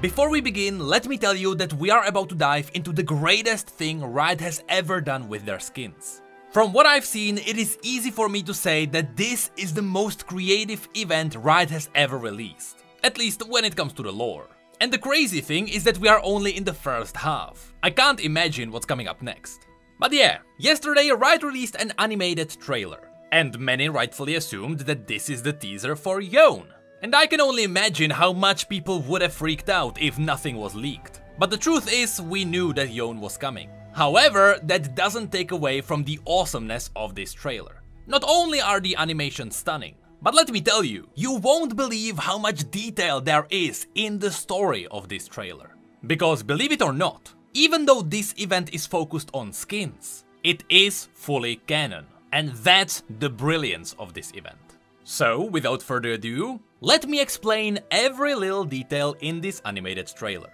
Before we begin, let me tell you that we are about to dive into the greatest thing Riot has ever done with their skins. From what I've seen, it is easy for me to say that this is the most creative event Riot has ever released. At least when it comes to the lore. And the crazy thing is that we are only in the first half. I can't imagine what's coming up next. But yeah, yesterday Riot released an animated trailer. And many rightfully assumed that this is the teaser for Yone. And I can only imagine how much people would have freaked out if nothing was leaked. But the truth is, we knew that Yone was coming. However, that doesn't take away from the awesomeness of this trailer. Not only are the animations stunning, but let me tell you, you won't believe how much detail there is in the story of this trailer. Because believe it or not, even though this event is focused on skins, it is fully canon. And that's the brilliance of this event. So, without further ado, let me explain every little detail in this animated trailer.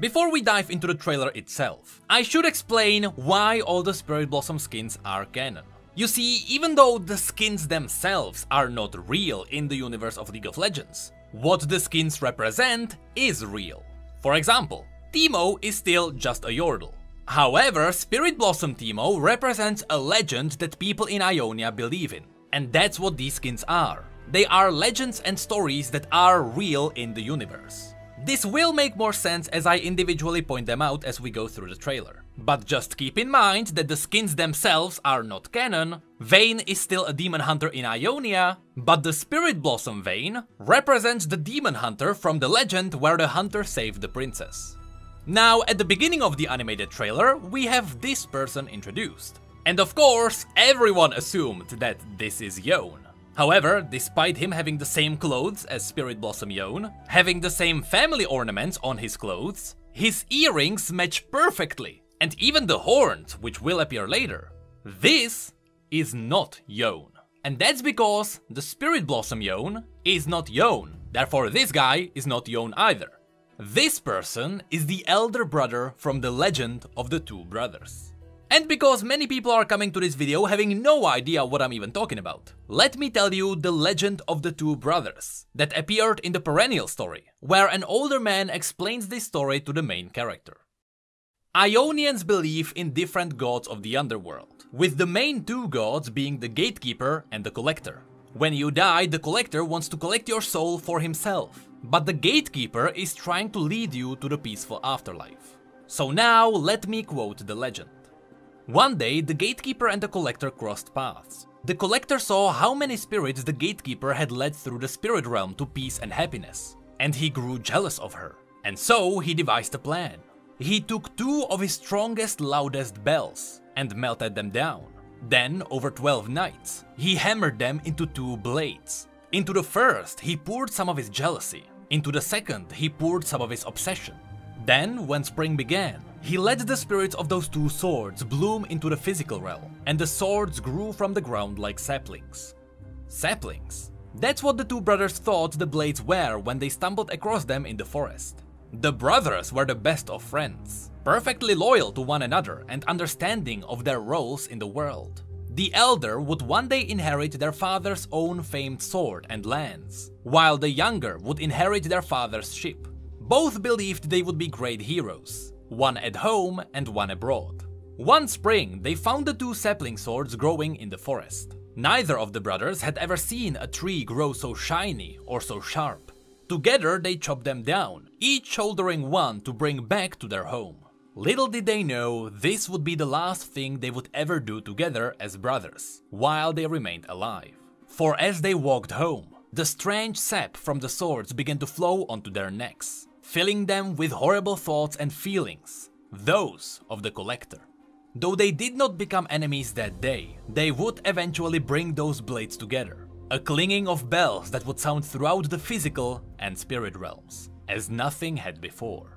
Before we dive into the trailer itself, I should explain why all the Spirit Blossom skins are canon. You see, even though the skins themselves are not real in the universe of League of Legends, what the skins represent is real. For example, Teemo is still just a Yordle. However, Spirit Blossom Teemo represents a legend that people in Ionia believe in. And that's what these skins are. They are legends and stories that are real in the universe. This will make more sense as I individually point them out as we go through the trailer. But just keep in mind that the skins themselves are not canon, Vayne is still a demon hunter in Ionia, but the Spirit Blossom Vayne represents the demon hunter from the legend where the hunter saved the princess. Now, at the beginning of the animated trailer, we have this person introduced. And of course, everyone assumed that this is Yone. However, despite him having the same clothes as Spirit Blossom Yone, having the same family ornaments on his clothes, his earrings match perfectly, and even the horns, which will appear later. This is not Yone. And that's because the Spirit Blossom Yone is not Yone, therefore this guy is not Yone either. This person is the elder brother from the legend of the two brothers. And because many people are coming to this video having no idea what I'm even talking about, let me tell you the legend of the two brothers that appeared in the Perennial story, where an older man explains this story to the main character. Ionians believe in different gods of the underworld, with the main two gods being the Gatekeeper and the Collector. When you die, the Collector wants to collect your soul for himself, but the Gatekeeper is trying to lead you to the peaceful afterlife. So now let me quote the legend. One day, the Gatekeeper and the Collector crossed paths. The Collector saw how many spirits the Gatekeeper had led through the spirit realm to peace and happiness, and he grew jealous of her. And so he devised a plan. He took two of his strongest, loudest bells and melted them down. Then, over 12 nights, he hammered them into two blades. Into the first, he poured some of his jealousy, into the second, he poured some of his obsession. Then, when spring began, he let the spirits of those two swords bloom into the physical realm, and the swords grew from the ground like saplings. Saplings? That's what the two brothers thought the blades were when they stumbled across them in the forest. The brothers were the best of friends, perfectly loyal to one another and understanding of their roles in the world. The elder would one day inherit their father's own famed sword and lands, while the younger would inherit their father's ship. Both believed they would be great heroes, one at home and one abroad. One spring, they found the two sapling swords growing in the forest. Neither of the brothers had ever seen a tree grow so shiny or so sharp. Together, they chopped them down, each shouldering one to bring back to their home. Little did they know, this would be the last thing they would ever do together as brothers, while they remained alive. For as they walked home, the strange sap from the swords began to flow onto their necks, filling them with horrible thoughts and feelings, those of the Collector. Though they did not become enemies that day, they would eventually bring those blades together, a clinging of bells that would sound throughout the physical and spirit realms, as nothing had before.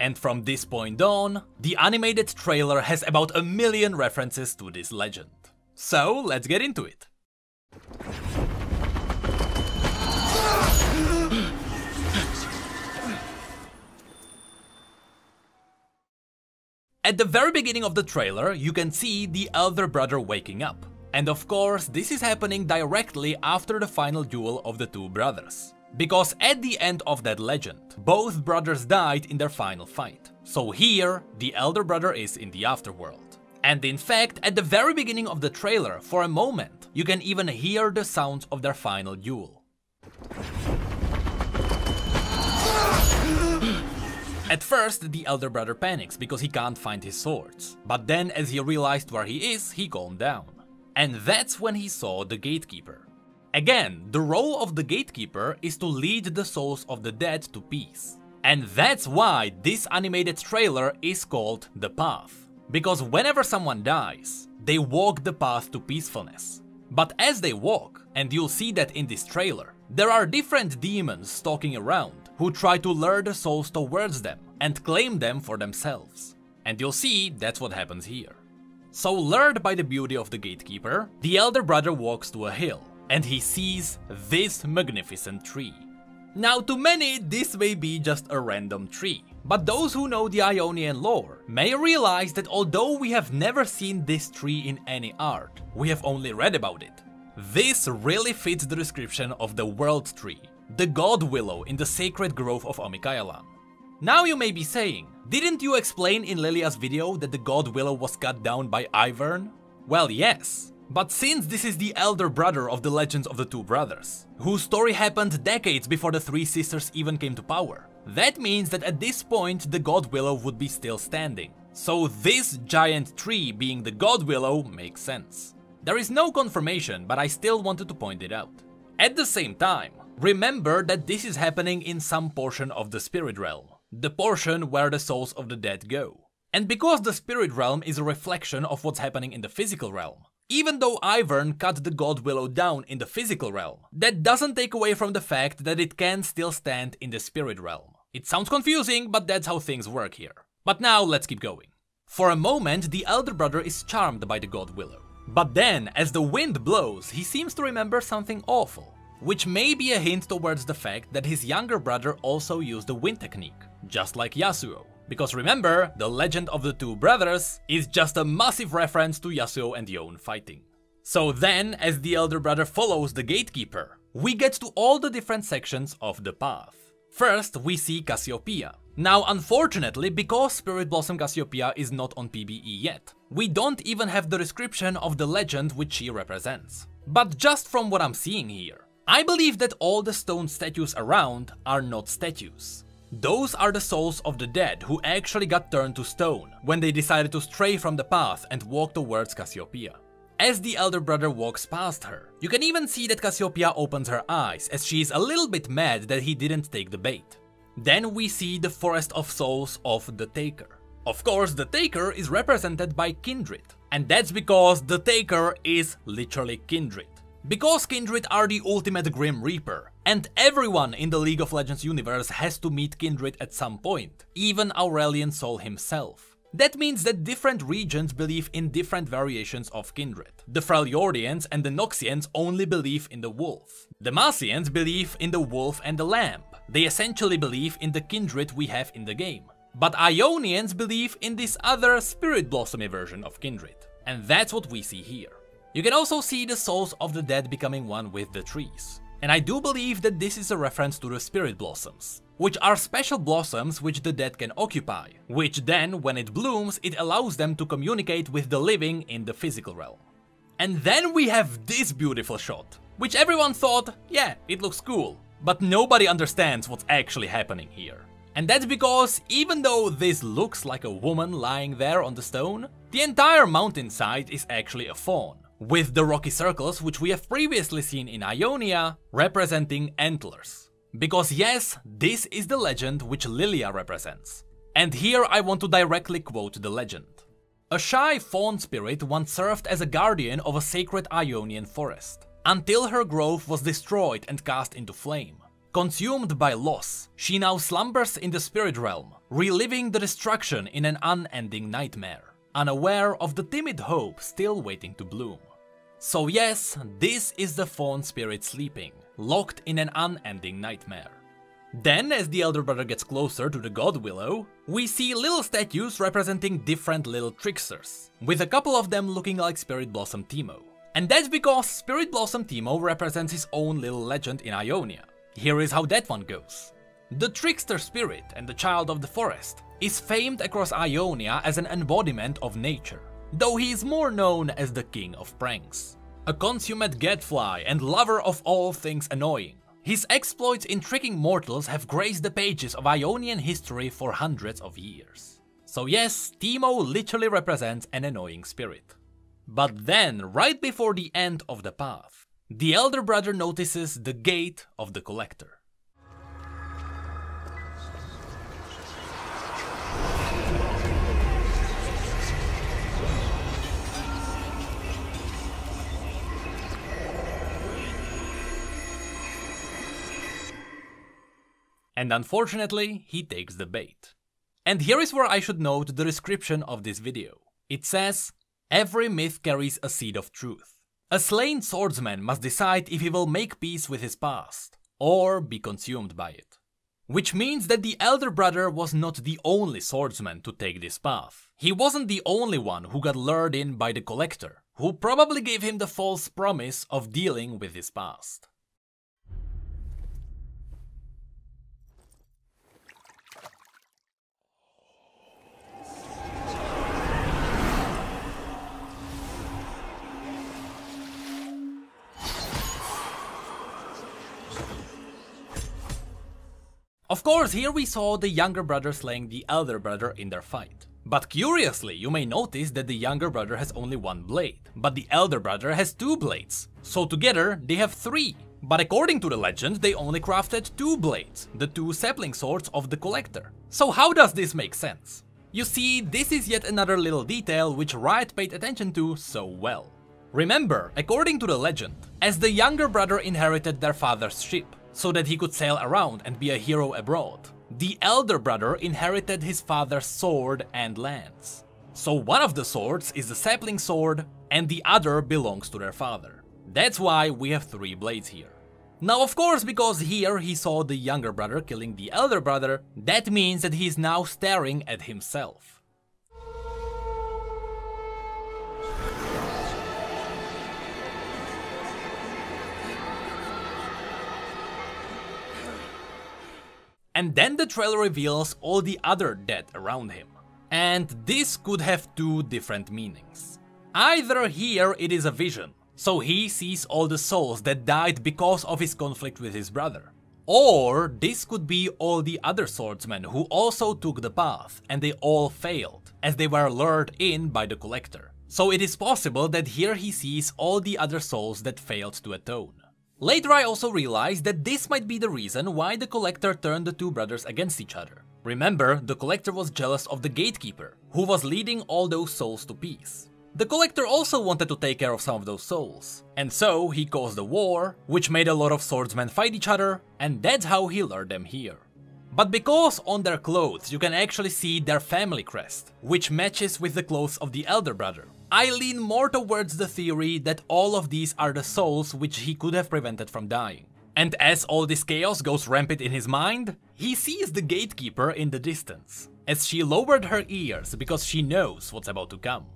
And from this point on, the animated trailer has about a million references to this legend. So let's get into it. At the very beginning of the trailer, you can see the elder brother waking up. And of course, this is happening directly after the final duel of the two brothers. Because at the end of that legend, both brothers died in their final fight. So here, the elder brother is in the afterworld. And in fact, at the very beginning of the trailer, for a moment, you can even hear the sounds of their final duel. At first, the elder brother panics because he can't find his swords. But then, as he realized where he is, he calmed down. And that's when he saw the gatekeeper. Again, the role of the gatekeeper is to lead the souls of the dead to peace. And that's why this animated trailer is called The Path. Because whenever someone dies, they walk the path to peacefulness. But as they walk, and you'll see that in this trailer, there are different demons stalking around who try to lure the souls towards them and claim them for themselves. And you'll see that's what happens here. So lured by the beauty of the gatekeeper, the elder brother walks to a hill and he sees this magnificent tree. Now to many this may be just a random tree, but those who know the Ionian lore may realize that although we have never seen this tree in any art, we have only read about it. This really fits the description of the World Tree, the God Willow in the sacred grove of Omikayalan. Now you may be saying, didn't you explain in Lilia's video that the God Willow was cut down by Ivern? Well yes, but since this is the elder brother of the legends of the two brothers, whose story happened decades before the three sisters even came to power, that means that at this point the God Willow would be still standing. So this giant tree being the God Willow makes sense. There is no confirmation, but I still wanted to point it out. At the same time, Remember that this is happening in some portion of the spirit realm, the portion where the souls of the dead go. And because the spirit realm is a reflection of what's happening in the physical realm, even though Ivern cut the God Willow down in the physical realm, that doesn't take away from the fact that it can still stand in the spirit realm. It sounds confusing, but that's how things work here. But now let's keep going. For a moment, the elder brother is charmed by the God Willow. But then, as the wind blows, he seems to remember something awful which may be a hint towards the fact that his younger brother also used the wind technique, just like Yasuo. Because remember, the legend of the two brothers is just a massive reference to Yasuo and Yone fighting. So then, as the elder brother follows the gatekeeper, we get to all the different sections of the path. First, we see Cassiopeia. Now, unfortunately, because Spirit Blossom Cassiopeia is not on PBE yet, we don't even have the description of the legend which she represents. But just from what I'm seeing here, I believe that all the stone statues around are not statues. Those are the souls of the dead who actually got turned to stone when they decided to stray from the path and walk towards Cassiopeia. As the elder brother walks past her, you can even see that Cassiopeia opens her eyes as she is a little bit mad that he didn't take the bait. Then we see the Forest of Souls of the Taker. Of course, the Taker is represented by Kindred, and that's because the Taker is literally Kindred. Because Kindred are the ultimate Grim Reaper, and everyone in the League of Legends universe has to meet Kindred at some point, even Aurelion Sol himself. That means that different regions believe in different variations of Kindred. The Freljordians and the Noxians only believe in the wolf. The Massians believe in the wolf and the lamb. They essentially believe in the Kindred we have in the game. But Ionians believe in this other Spirit Blossomy version of Kindred. And that's what we see here. You can also see the souls of the dead becoming one with the trees. And I do believe that this is a reference to the spirit blossoms, which are special blossoms which the dead can occupy, which then, when it blooms, it allows them to communicate with the living in the physical realm. And then we have this beautiful shot, which everyone thought, yeah, it looks cool, but nobody understands what's actually happening here. And that's because even though this looks like a woman lying there on the stone, the entire mountainside is actually a faun with the rocky circles which we have previously seen in Ionia representing antlers. Because yes, this is the legend which Lilia represents. And here I want to directly quote the legend. A shy faun spirit once served as a guardian of a sacred Ionian forest, until her grove was destroyed and cast into flame. Consumed by loss, she now slumbers in the spirit realm, reliving the destruction in an unending nightmare, unaware of the timid hope still waiting to bloom. So yes, this is the fawn spirit sleeping, locked in an unending nightmare. Then, as the elder brother gets closer to the god willow, we see little statues representing different little tricksters, with a couple of them looking like Spirit Blossom Teemo. And that's because Spirit Blossom Teemo represents his own little legend in Ionia. Here is how that one goes. The trickster spirit and the child of the forest is famed across Ionia as an embodiment of nature, though he is more known as the king of pranks. A consummate gadfly and lover of all things annoying, his exploits in tricking mortals have graced the pages of Ionian history for hundreds of years. So yes, Teemo literally represents an annoying spirit. But then, right before the end of the path, the elder brother notices the gate of the collector. And unfortunately, he takes the bait. And here is where I should note the description of this video. It says, Every myth carries a seed of truth. A slain swordsman must decide if he will make peace with his past, or be consumed by it. Which means that the elder brother was not the only swordsman to take this path. He wasn't the only one who got lured in by the collector, who probably gave him the false promise of dealing with his past. Of course, here we saw the younger brother slaying the elder brother in their fight. But curiously, you may notice that the younger brother has only one blade, but the elder brother has two blades. So together, they have three. But according to the legend, they only crafted two blades, the two sapling swords of the collector. So how does this make sense? You see, this is yet another little detail which Riot paid attention to so well. Remember, according to the legend, as the younger brother inherited their father's ship, so that he could sail around and be a hero abroad. The elder brother inherited his father's sword and lands. So one of the swords is the sapling sword and the other belongs to their father. That's why we have three blades here. Now of course because here he saw the younger brother killing the elder brother, that means that he is now staring at himself. And then the trailer reveals all the other dead around him. And this could have two different meanings. Either here it is a vision, so he sees all the souls that died because of his conflict with his brother. Or this could be all the other swordsmen who also took the path and they all failed, as they were lured in by the collector. So it is possible that here he sees all the other souls that failed to atone. Later I also realized that this might be the reason why the Collector turned the two brothers against each other. Remember, the Collector was jealous of the Gatekeeper, who was leading all those souls to peace. The Collector also wanted to take care of some of those souls, and so he caused a war, which made a lot of swordsmen fight each other, and that's how he lured them here. But because on their clothes you can actually see their family crest, which matches with the clothes of the elder brother, I lean more towards the theory that all of these are the souls which he could have prevented from dying. And as all this chaos goes rampant in his mind, he sees the gatekeeper in the distance, as she lowered her ears because she knows what's about to come.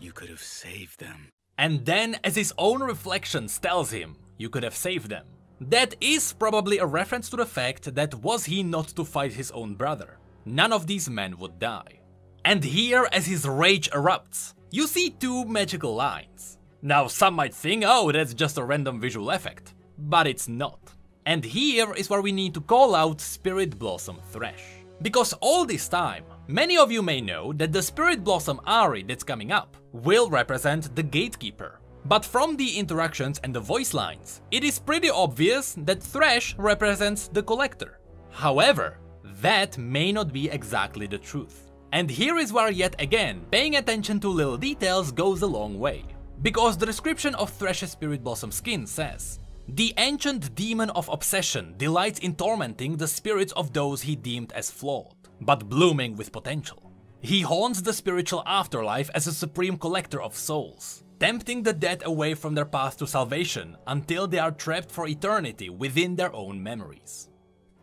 You could have saved them. And then, as his own reflections tells him, you could have saved them. That is probably a reference to the fact that was he not to fight his own brother, none of these men would die. And here, as his rage erupts, you see two magical lines. Now some might think, oh, that's just a random visual effect, but it's not. And here is where we need to call out Spirit Blossom Thresh. Because all this time, many of you may know that the Spirit Blossom Ahri that's coming up will represent the Gatekeeper. But from the interactions and the voice lines, it is pretty obvious that Thresh represents the Collector. However, that may not be exactly the truth. And here is where yet again, paying attention to little details goes a long way. Because the description of Thresh's Spirit Blossom skin says, The ancient demon of obsession delights in tormenting the spirits of those he deemed as flawed, but blooming with potential. He haunts the spiritual afterlife as a supreme collector of souls, tempting the dead away from their path to salvation until they are trapped for eternity within their own memories.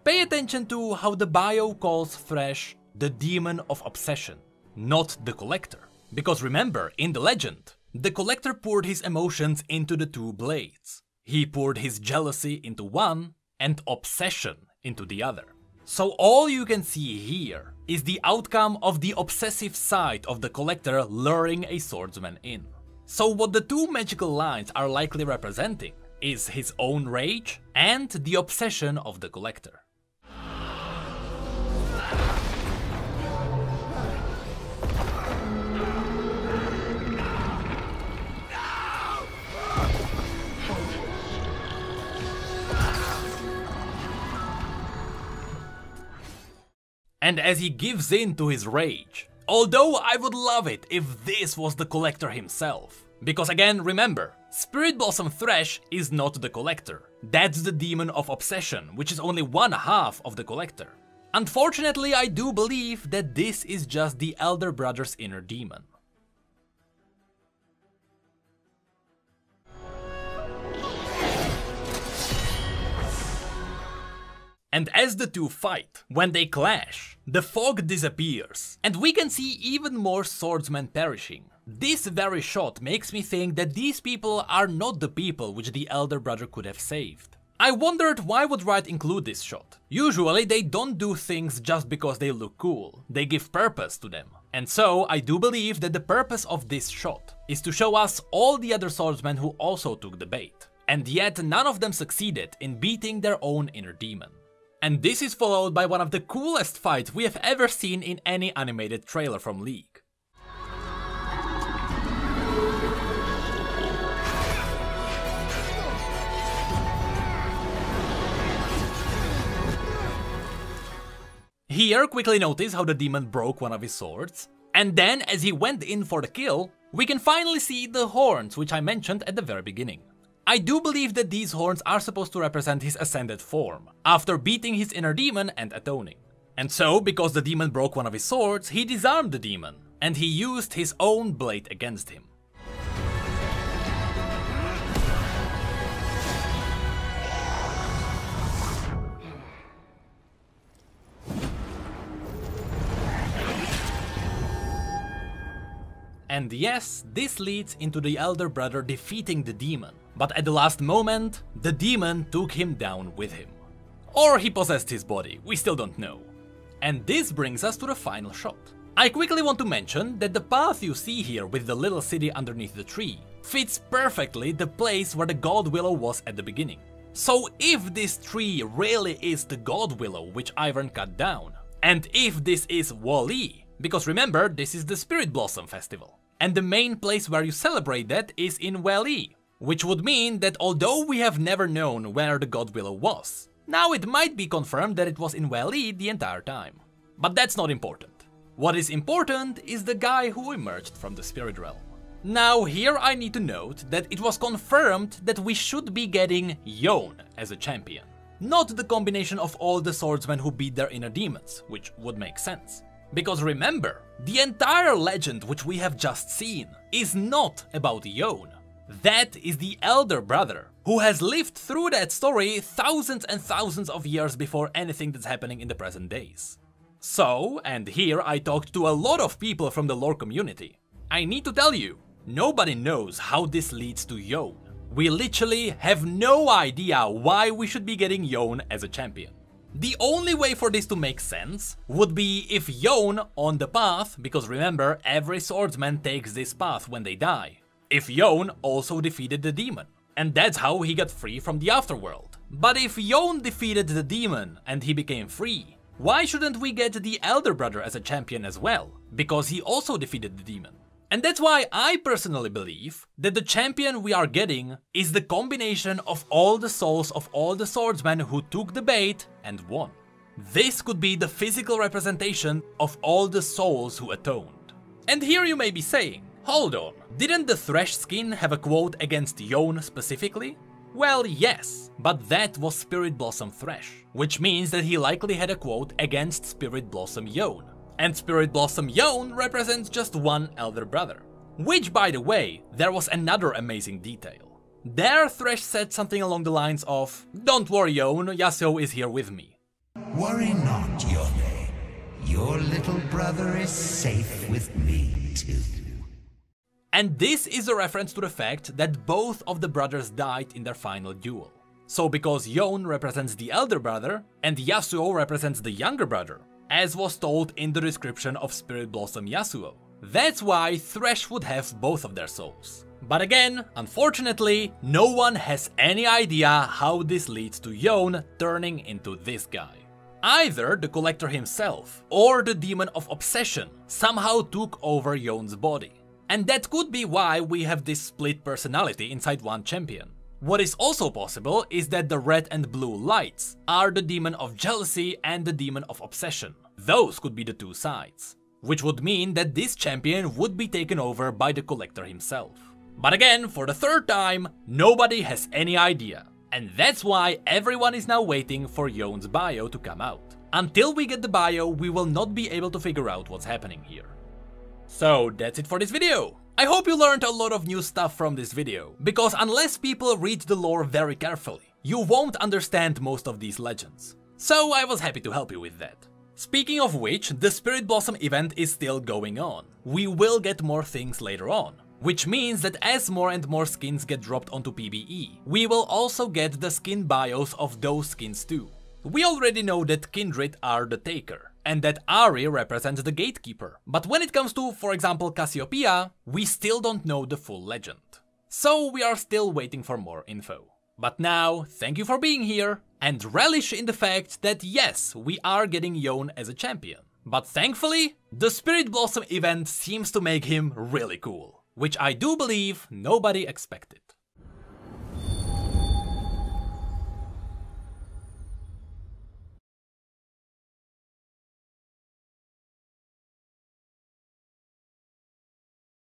Pay attention to how the bio calls Thresh the demon of obsession, not the collector. Because remember, in the legend, the Collector poured his emotions into the two blades. He poured his jealousy into one and obsession into the other. So all you can see here is the outcome of the obsessive side of the Collector luring a swordsman in. So what the two magical lines are likely representing is his own rage and the obsession of the Collector. And as he gives in to his rage. Although I would love it if this was the Collector himself. Because again, remember, Spirit Blossom Thresh is not the Collector. That's the Demon of Obsession, which is only one half of the Collector. Unfortunately, I do believe that this is just the Elder Brother's inner demon. And as the two fight, when they clash, the fog disappears, and we can see even more swordsmen perishing. This very shot makes me think that these people are not the people which the elder brother could have saved. I wondered why would Riot include this shot. Usually they don't do things just because they look cool, they give purpose to them. And so I do believe that the purpose of this shot is to show us all the other swordsmen who also took the bait. And yet none of them succeeded in beating their own inner demon. And this is followed by one of the coolest fights we have ever seen in any animated trailer from League. Here, quickly notice how the demon broke one of his swords, and then as he went in for the kill, we can finally see the horns which I mentioned at the very beginning. I do believe that these horns are supposed to represent his ascended form, after beating his inner demon and atoning. And so, because the demon broke one of his swords, he disarmed the demon, and he used his own blade against him. And yes, this leads into the elder brother defeating the demon, but at the last moment, the demon took him down with him. Or he possessed his body, we still don't know. And this brings us to the final shot. I quickly want to mention that the path you see here with the little city underneath the tree fits perfectly the place where the God Willow was at the beginning. So if this tree really is the God Willow which Ivern cut down, and if this is Wall-E, because remember this is the Spirit Blossom Festival, and the main place where you celebrate that is in Wall-E, which would mean that although we have never known where the God Willow was, now it might be confirmed that it was in Wall-E the entire time. But that's not important. What is important is the guy who emerged from the Spirit Realm. Now here I need to note that it was confirmed that we should be getting Yone as a champion. Not the combination of all the swordsmen who beat their inner demons, which would make sense. Because remember, the entire legend which we have just seen is not about Yone. That is the elder brother, who has lived through that story thousands and thousands of years before anything that's happening in the present days. So, and here I talked to a lot of people from the lore community. I need to tell you, nobody knows how this leads to Yone. We literally have no idea why we should be getting Yone as a champion. The only way for this to make sense would be if Yone on the path, because remember, every swordsman takes this path when they die, if Yone also defeated the demon. And that's how he got free from the afterworld. But if Yone defeated the demon and he became free, why shouldn't we get the Elder Brother as a champion as well? Because he also defeated the demon. And that's why I personally believe that the champion we are getting is the combination of all the souls of all the swordsmen who took the bait and won. This could be the physical representation of all the souls who atoned. And here you may be saying, Hold on, didn't the Thresh skin have a quote against Yone specifically? Well, yes, but that was Spirit Blossom Thresh, which means that he likely had a quote against Spirit Blossom Yone. And Spirit Blossom Yone represents just one elder brother. Which, by the way, there was another amazing detail. There, Thresh said something along the lines of, Don't worry, Yone, Yasuo is here with me. Worry not, Yone. Your little brother is safe with me, too. And this is a reference to the fact that both of the brothers died in their final duel. So because Yone represents the elder brother and Yasuo represents the younger brother, as was told in the description of Spirit Blossom Yasuo. That's why Thresh would have both of their souls. But again, unfortunately, no one has any idea how this leads to Yone turning into this guy. Either the Collector himself or the Demon of Obsession somehow took over Yone's body. And that could be why we have this split personality inside one champion. What is also possible is that the red and blue lights are the demon of jealousy and the demon of obsession. Those could be the two sides. Which would mean that this champion would be taken over by the collector himself. But again, for the third time, nobody has any idea. And that's why everyone is now waiting for Yone's bio to come out. Until we get the bio, we will not be able to figure out what's happening here. So that's it for this video. I hope you learned a lot of new stuff from this video, because unless people read the lore very carefully, you won't understand most of these legends. So I was happy to help you with that. Speaking of which, the Spirit Blossom event is still going on. We will get more things later on. Which means that as more and more skins get dropped onto PBE, we will also get the skin bios of those skins too. We already know that Kindred are the taker, and that Ahri represents the gatekeeper. But when it comes to, for example, Cassiopeia, we still don't know the full legend. So we are still waiting for more info. But now, thank you for being here, and relish in the fact that yes, we are getting Yone as a champion. But thankfully, the Spirit Blossom event seems to make him really cool, which I do believe nobody expected.